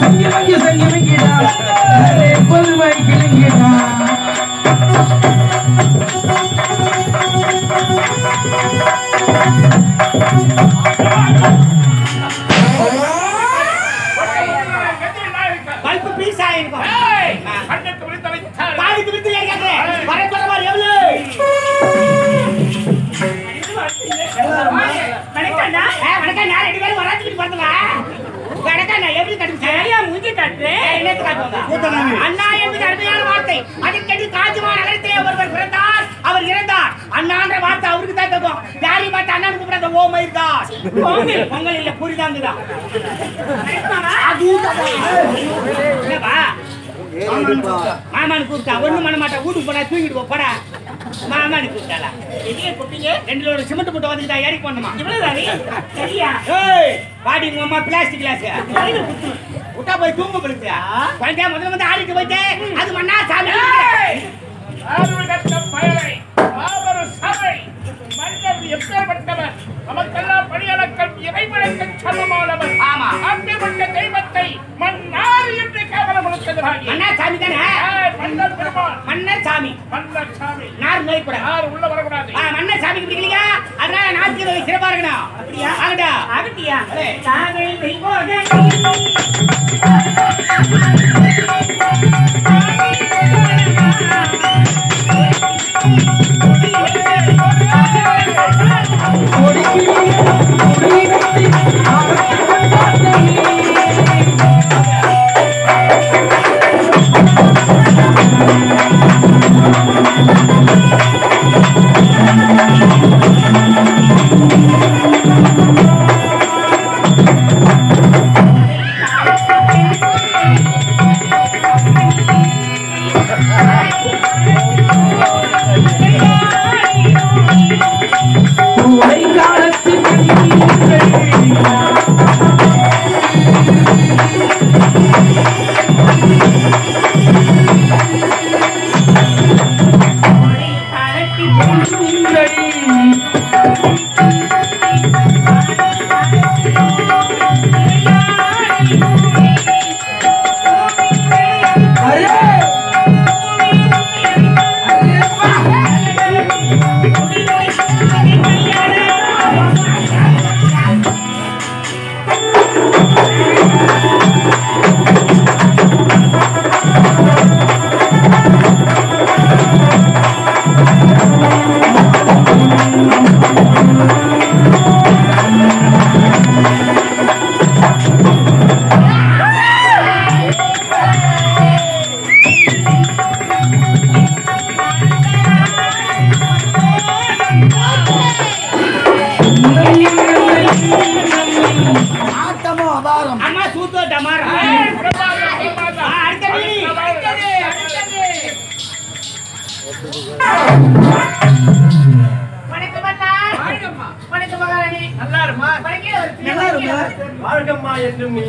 சங்கி மங்கி சங்கி மங்கிடா பொதுமை கிளங்கிடா bulb piece ஆயிருக்கும் பிறந்தவா வணக்கம் நான் எப்படி கட்டு சரியா மூஞ்சி காட்டுவாங்க? அண்ணா என்பது அருமையான வார்த்தை. அதற்கென்று காஞ்சிமா நகரத்திலே ஒருவர் பிறந்தார் அவர் இறந்தார். அண்ணான்ற வார்த்தை அவருக்கு தான் தகும் யாரையும் பார்த்து அண்ணன் கூப்பிடாத ஓ மயிர்தாஸ் பொங்கல் பொங்கல் இல்ல புரிதாங்குதான் என்னப்பா? மாமானு கூப்பிட்டா ஒண்ணும் பண்ண மாட்டா வீட்டுக்கு போனா தூங்கிட்டு போடா. மாமானு கூப்பிட்டாளா எங்கே கூப்பிட்டீங்க ரெண்டு லோடு சிமெண்ட் போட்டு வந்துட்டா ஏறி போடணுமா இவ்வளவு சரியா? ஏய்! பாடி உங்க அம்மா பிளாஸ்டிக் கிளாஸ் விட்டா போய் தூங்க போடுத்தியா குழந்தைய முதல்ல வந்து ஆடிட்டு போயிட்டு அது மண்ணா சாமி. பயலை சபை. மனிதர் எப்பேற்பட்டவர்? நமக்கெல்லாம் பணியடக்கம் இறைவனுக்கு சமமானவர். ஆமா. அப்பேற்பட்ட தெய்வத்தை கேவலம் கொடுத்ததுராகி மன்னா சாமி தானே மன்னர் பெருமாள். மன்னர் சாமி மன்னர் சாமி நார் நோய் கூட யார் உள்ள வரக்கூடாது. ஆ, மன்னர் சாமிக்கு பிடிக்கலையா? அதனால நாட்டுக்கு சிறப்பா இருக்கணும். அப்படியா? ஆகட்டா. ஆகட்டியா? சாமி ஆட்டமோ அபாரம். அம்மா சூத்தோ டமாரா. வணக்கம் மகாராணி. நல்லா இருமா நல்லா இருமா வாழ்கம்மா என்று நீ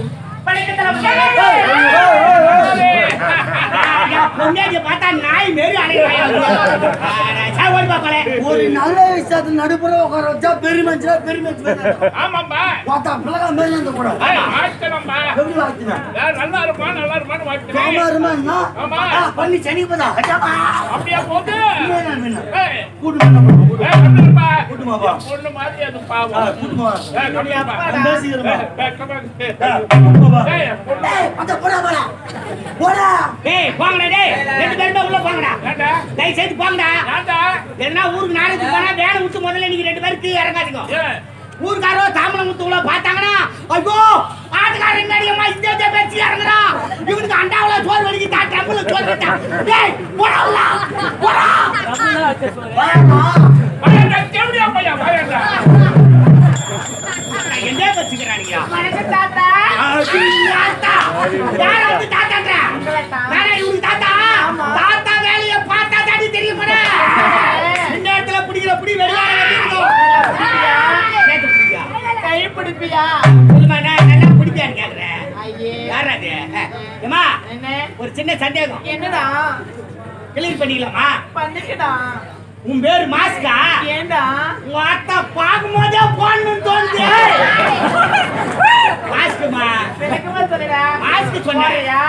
ஒரு நல்ல விஷயத்து நடுப்புற உட்கார வச்சா பெருமஞ்சில பெருமஞ்சி ஆமாம்பா. பார்த்தா பிள்ளை மேல இருந்த கூட. எப்படி வாழ்த்தினா? நல்லா இருப்பா நல்லா இருப்பான்னு பண்ணி சனி பதா? அப்படியா கூட்டு பண்ண மாதிரி அது பாவம். ஊருக்காரோ தாம்பலம் முத்துக்குள்ள பார்த்தாங்கன்னா, ஐயோ, ஆட்டுக்காரன் அம்மா இந்த பேச்சு இறங்குறான். இவனுக்கு அண்டாவுல சோறு வடிக்குதா, ட்ரம்முல சோறு வடிக்குதா. டேய், போடா போடா. தாத்தா. யாரை வந்து தாத்தான்றா? வேற இவனுக்கு தாத்தா? தாத்தா வேலையை பார்த்தா தாண்டி தெரியும் போல. இந்த இடத்துல பிடிக்கிற பிடி வந்துருக்கும். நேத்து பிடிப்பியா? சொல்லுமா, நான் நல்லா பிடிப்பியான்னு கேக்குறேன். யார் அது? ஏம்மா, ஒரு சின்ன சந்தேகம் என்னடா கிளியர் பண்ணிக்கலாமா பண்ணிக்கடா உன் பேரு மாஸ்கா ஏண்டா உங்க அத்தா பார்க்கும்போதே போடணும்னு தோணுது மாஸ்க் சொன்னேன் போறியா?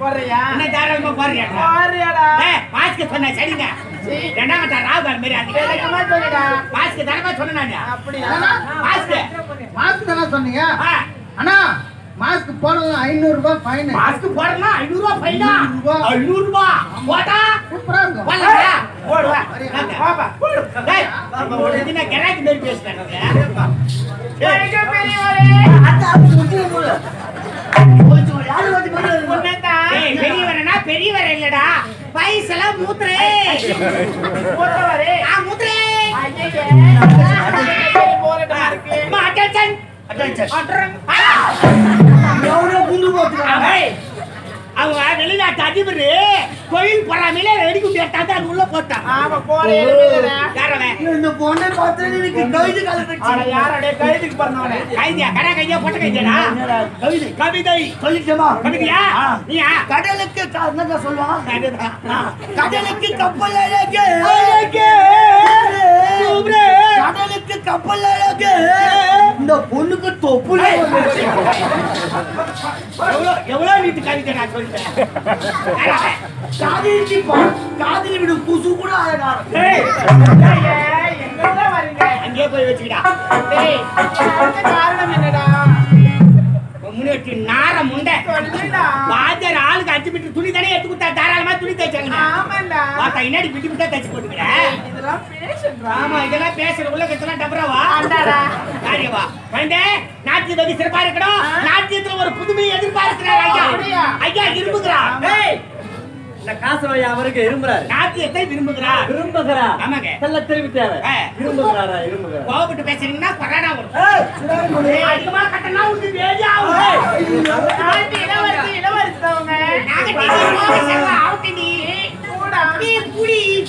போறியா? என்ன தாராளமா போறியா? போறியாடா. ஏய், மாஸ்க்கு சொன்னேன் சரிங்க. ரெண்டாம் ராகுகார் மாதிரி விளக்கமா அன்னைக்கு சொல்லுடா. மாஸ்க்கு தரமா சொன்னேன் அப்படியா? மாஸ்க்கு மாஸ்க் தானே சொன்னீங்க? அண்ணா மாஸ்க் போடலாம் ஐநூறு ரூபாய் ஃபைன் மாஸ்க்கு போடலாம் ஐநூறு ரூபாய் ஃபைனா ஐநூறு ரூபாய். ஐநூறு ரூபாய் போட்டா? சூப்பரா இருக்கும். போடலையா? போடுவா. வாங்க. பாப்பா. டேய், ஒரு இதுனா கராக்கி மாதிரி பேசுறாங்க? பெரிய பெரியவரே. யாரு மூத்துறே போட்டவரே. ஆ அம்மா அட்டென்ஷன் அட்டென்ஷன் எவ்வளோ குண்டு போட்டுக்கிறாங்க ஏய், அவங்க வெளிநாட்டு அதிபர். தொழில் பொறாமையில வெடிக்குண்டு எடுத்தாந்து அது உள்ள போட்டான். ஆமா யாரவன்? இந்த பொண்ணை பார்த்து எனக்கு கைது கலந்துச்சு யாரடே கைதுக்கு பண்ணவனே கைதியா? கடை கைதியா? போட்ட கைதியாடா? கவிதை. கவிதை. சொல்லிட்டமா கவிதையா? நீயா? கடலுக்கு க- என்னங்க சொல்லுவான். கடலுக்கு கப்பல் அழகு சூப்பரே. கடலுக்கு கப்பல் அழகு. இந்த பொண்ணுக்கு வந்துருச்சு. எவ்வளவு நீட்டு கவிதை நான் சொல்லிட்டேன்? காதலி விடு குசு கூட அழகா அங்கேயே போய் வச்சுக்கிடா. டேய் அதுக்கு காரணம் என்னடா? முன்னாடி நார முண்டை. பாஜர் ஆளுக்கு அஞ்சு மீட்டர் துணி தானே எடுத்து கொடுத்தா தாராளமா துணி தைச்சாங்க பார்த்தா என்னடி பிட்டு பிட்டா தைச்சு போட்டுக்கிற? இதெல்லாம் பேசுறா. ஆமா இதெல்லாம் பேசுற உள்ள டபராவா ஆண்டாடா. காரியவா வேண்டே நாட்டிய வெகு சிறப்பா இருக்கணும் நாட்டியத்துல ஒரு புதுமையை எதிர்பார்க்கிறார் ஐயா? ஐயா விரும்புகிறார் ஏய், இந்த அவருக்கு விரும்புறாரு. நாட்டியத்தை விரும்புகிறார். விரும்புகிறா ஆமாங்க. செல்ல திரும்பி தேவை. விரும்புகிறாரா? பேசுறீங்கன்னா கொரோனா வரும் அதிகமா கட்டணா உண்டு வேதி ஆகும் ஆண்டி இளவரசி இளவரசி அவங்க நாங்க Picuí!